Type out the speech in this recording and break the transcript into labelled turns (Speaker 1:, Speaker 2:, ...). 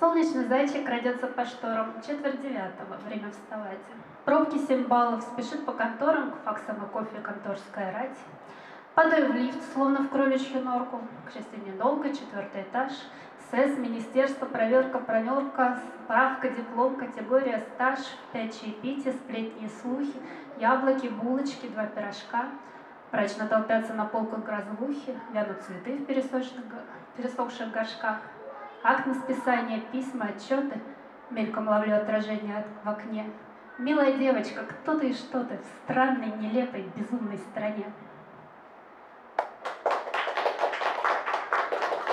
Speaker 1: Солнечный зайчик крадется по шторам, четверть девятого, время вставать. Пробки 7 баллов, спешит по конторам, к факсам и кофе конторская рать. Падаю в лифт, словно в кроличью норку, к счастью, недолго, четвертый этаж. СЭС, министерство, проверка, пронерка, справка, диплом, категория, стаж, пять чаепития, сплетни и слухи, яблоки, булочки, два пирожка. Мрачно толпятся на полках грозбухи, вянут цветы в пересохших горшках. Акт на списание, письма, отчеты. Мельком ловлю отражение в окне. Милая девочка, кто ты и что ты в странной, нелепой, безумной стране.